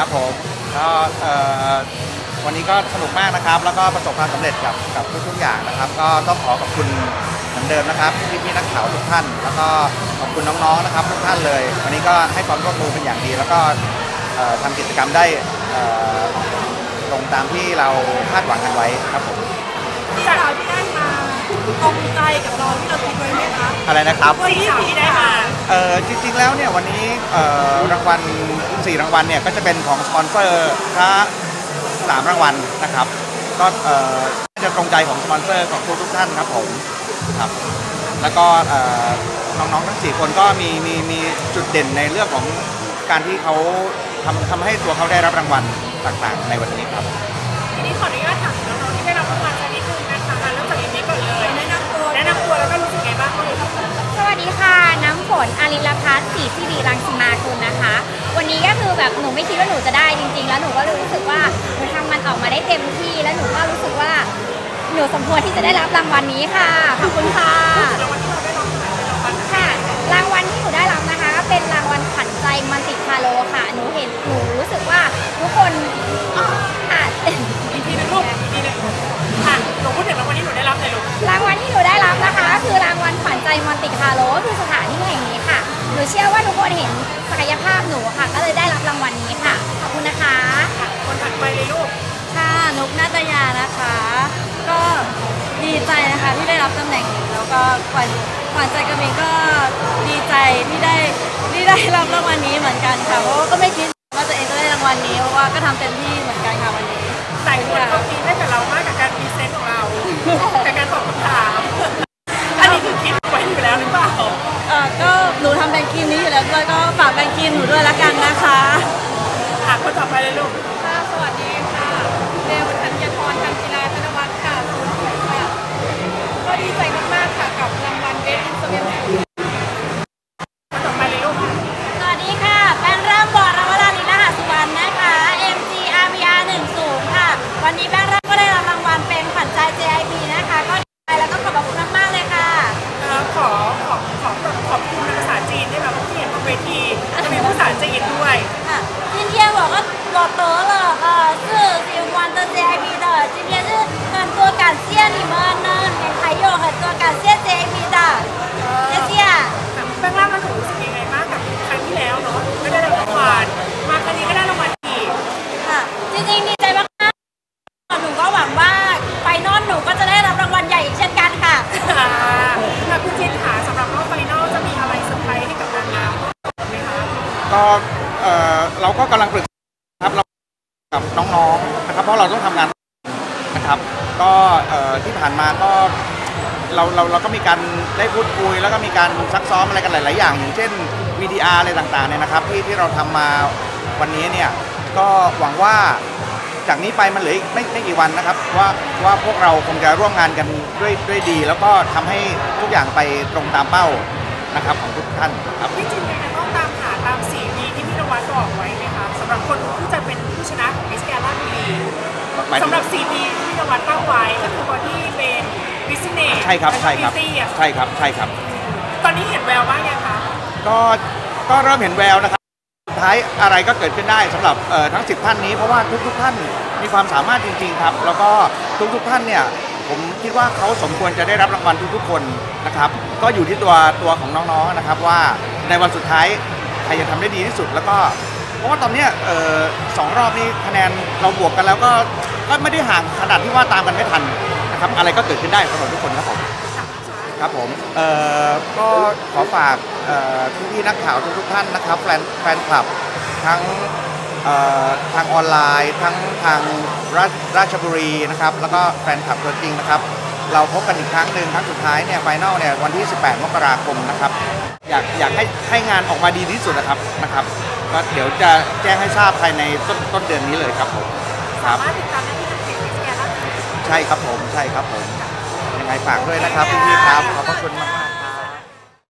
อวันนี้ก็สนุกมากนะครับ แล้วก็ประสบความสำเร็จกับกับทุกๆอย่างนะครับ ก็ต้องขอขอบคุณเหมือนเดิมนะครับพี่พี่ๆนักข่าวทุกท่าน แล้วก็ขอบคุณน้องๆนะครับทุกท่านเลย วันนี้ก็ให้ความร่วมมือเป็นอย่างดี แล้วก็เอ่อทำกิจกรรมได้ตรงตามที่เราคาดหวังกันไว้ครับผมที่เราที่ได้ ตรงใจกับเราที่เราคิดไว้ไหมคะอะไรนะครับสีขาวที่ได้มาเออจริงๆแล้วเนี่ยวันนี้เอ่อรางวัล4รางวัลเนี่ยก็จะเป็นของสปอนเซอร์ถ้าสามรางวัลนะครับ ก็เอ่อจะตรงใจของสปอนเซอร์ของทุกทุกๆท่านครับผมครับ แล้วก็เอ่อน้องๆทั้ง4คนก็มีมีมีจุดเด่นในเรื่องของการที่เขาทำทำให้ตัวเขาได้รับรางวัลต่างๆ ในวันนี้ครับ ทีนี้ขออนุญาตถามน้องๆที่ได้ วัสดีค่ะ น้ำฝนอาริลพัฒน์ศรีสิริรังสิมาคุณนะคะ วันนี้ก็คือแบบหนูไม่คิดว่าหนูจะได้จริง ๆ แล้วหนูก็รู้สึกว่าหนูทำมันออกมาได้เต็มที่ แล้วหนูก็รู้สึกว่าหนูสมควรที่จะได้รับรางวัลนี้ค่ะขอบคุณค่ะค่ะ รางวัลที่หนูได้รับนะคะก็เป็นรางวัลขวัญใจมันติคาโลค่ะ หนูเห็นหนูรู้สึกว่า คนเห็นศักยภาพหนูค่ะ ก็เลยได้รับรางวัลนี้ค่ะ ขอบคุณนะคะ คนถัดไปเลยลูก ค่ะนุกนาตยานะคะ ก็ดีใจนะคะที่ได้รับตำแหน่งนี้แล้วก็ขวัญขวัญใจกระมิงก็ดีใจที่ได้ที่ได้รับรางวัลนี้เหมือนกันค่ะ เพราะว่าก็ไม่คิดว่าตัวเองจะได้รางวัลนี้เพราะว่าก็ทำเต็มที่เหมือนกันค่ะ ยนี่มันเนินเนไทยโยเห็นตัวการเซียเจมีจ้าเสียเสียแปลว่ามันรู้สึกยังไงบ้างกับครั้งที่แล้วเนาะไม่ได้รางวัลมาครั้งนี้ก็ได้รางวัลอีกค่ะจริงๆดีใจมากๆหนูก็หวังว่าไฟนอลหนูก็จะได้รับรางวัลใหญ่อีกเช่นกันค่ะค่ะคุณเชนค่ะสำหรับรอบไฟนอลจะมีอะไรเซอร์ไพรส์ให้กับนางงามไหมคะก็เออเราก็กำลังปรึกครับเรากับน้องๆนะครับเพราะเราต้องทำงาน ผ่านมาก็เราเราเราก็มีการได้พูดคุย แล้วก็มีการซักซ้อมอะไรกันหลาย ๆ อย่างอย่างเช่น VTR อะไรต่าง ๆ เนี่ยนะครับที่ที่เราทำมาวันนี้เนี่ยก็หวังว่าจากนี้ไปมันเหลืออีกไม่ไม่กี่วันนะครับ ว่าว่าพวกเราคงจะร่วมงานกันด้วยด้วยดี แล้วก็ทำให้ทุกอย่างไปตรงตามเป้านะครับของทุกท่านครับพี่จินยังต้องตามหาตามสีดีที่พี่นวัดบอกไว้ไหมคะสำหรับคนที่จะเป็นผู้ หมายถึงสำหรับสีดีที่พี่นวัดตั้งไว้ก็คือบอดี้เป็นบิสเนสใช่ครับใช่ครับตี้อะใช่ครับใช่ครับ ตอนนี้เห็นแววบ้างยังคะก็ก็เริ่มเห็นแววนะครับสุดท้ายอะไรก็เกิดขึ้นได้สำหรับเอ่อทั้ง 10 ท่านนี้ เพราะว่าทุกๆท่านมีความสามารถจริงๆครับ แล้วก็ทุกๆท่านเนี่ยผมคิดว่าเขาสมควรจะได้รับรางวัลทุกๆคนนะครับ ก็อยู่ที่ตัวตัวของน้องๆนะครับว่าในวันสุดท้ายใครจะทำได้ดีที่สุดแล้วก็ เพราะว่าตอนเนี้ยเอ่อสองรอบนี้คะแนนเราบวกกันแล้วก็ ก็ไม่ได้ห่างขนาดที่ว่าตามกันไม่ทันนะครับอะไรก็เกิดขึ้นได้สำหรับทุกคนครับผมครับผมเอ่อก็ขอฝากเอ่อพี่ๆนักข่าวทุกๆท่านนะครับแฟนแฟนคลับทั้งเอ่อทางออนไลน์ทั้งทางราชราชบุรีนะครับแล้วก็แฟนคลับตัวจริงนะครับ เราพบกันอีกครั้งหนึ่งครั้งสุดท้ายเนี่ยไฟนอลเนี่ยวันที่ 18 มกราคมนะครับอยากอยากให้ให้งานออกมาดีที่สุดนะครับนะครับก็เดี๋ยวจะแจ้งให้ทราบภายในต้นต้นเดือนนี้เลยครับผมครับ ใช่ครับผมใช่ครับผมยังไงฝากด้วยนะครับพี่ๆครับขอบพระคุณมาก